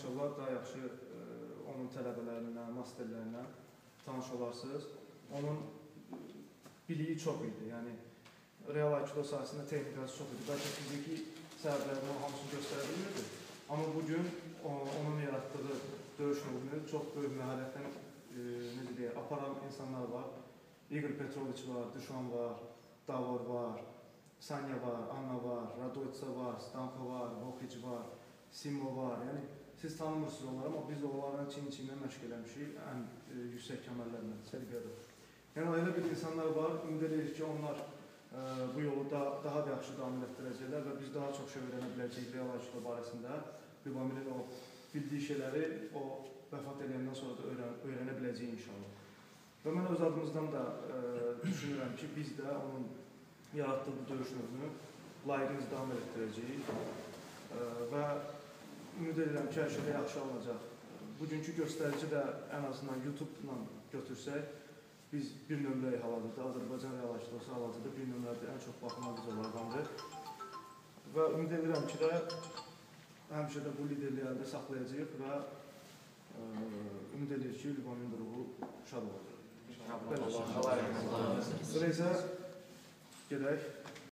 inşallah daha yaxşı ə, onun tələbələrindən, masterlərindən tanış olarsınız. Onun biliyi çox idi. Yəni real aikido sahəsində texnikası çox idi. Bəlkə fiziki səbəblərini o hamısını göstərə bilmirdi. Amma bu gün onun yaratdığı döyüş növünü çox böyük məharətlə e, necə deyək, aparan insanlar var. Igor Petrovic var, Düşan var, Davor var, Sanya var, Anna var, Radoitsa var, Stanko var, Vokic var, Simo var. Yəni siz tanımırsınız onları, amma biz onlarla çin-çinlə məşq eləmişik ən e, yüksək kəmərlərlə, səliqədə. Yəni elə bir insanlar var, ümid edirik ki, onlar ə, bu yolu da, daha da yaxşı davam etdirəcəklər və biz daha çox şey öyrənə biləcəyik real aikido barəsində. Lübamirin o bildiyi şeyləri o vəfat edəndən sonra da öyrən, öyrənə biləcəyik inşallah. Və mən öz adımızdan da ə, düşünürəm ki, biz də onun yaratdığı bu döyüş növünü layiqincə davam etdirəcəyik ümid edirəm ki, hər şey yaxşı alınacaq. Bugünkü göstərici də ən azından YouTube-la götürsək, biz bir nömrəyi hal-hazırda Azərbaycan real aikidosu hal-hazırda bir nömrədə ən çox baxılan videolardandır. Və ümid edirəm ki də həmişə də bu liderliyi əldə saxlayacağıq və ə, ümid edirik ki, Livanın ruhu şad olacaq. Allah razı olsun. Belə isə gedək.